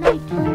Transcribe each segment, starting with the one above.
Like.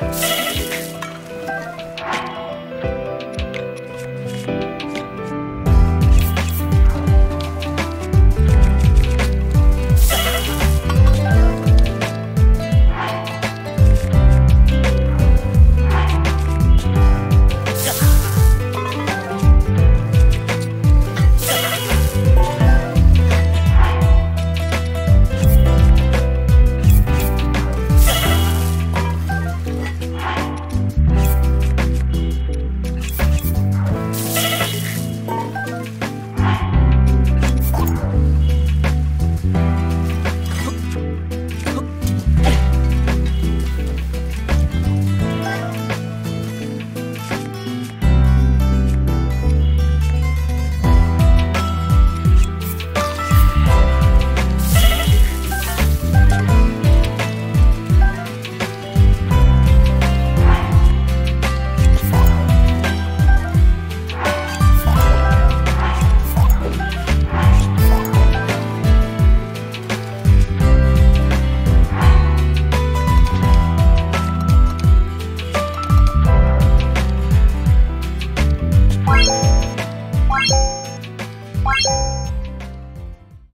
Yeah.